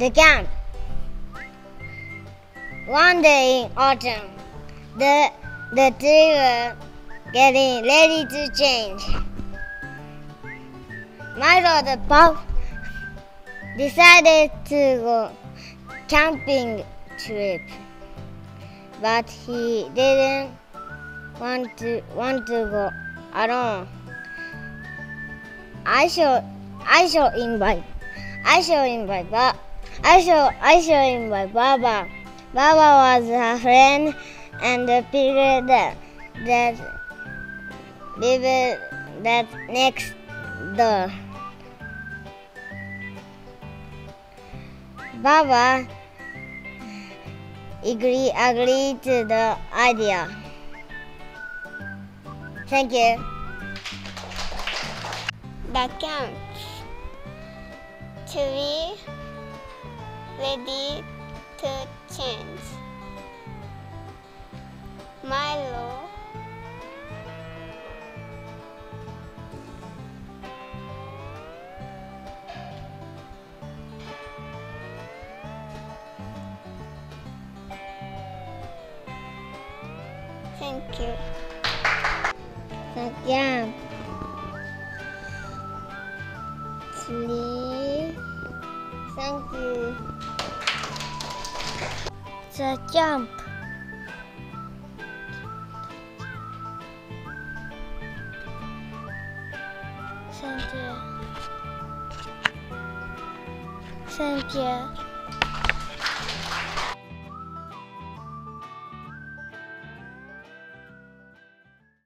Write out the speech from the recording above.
The camp. One day in autumn, the the three were getting ready to change. My brother Pop decided to go camping trip, but he didn't want to want to go alone. I shall I shall invite I shall invite ba- I show I shall invite Baba. Baba was a friend and the people that that lived that next door. Baba agree agreed to the idea. Thank you. The camp. To be ready to change. Milo. Thank you. Second. Three. Thank you. The jump. Thank you. Thank you.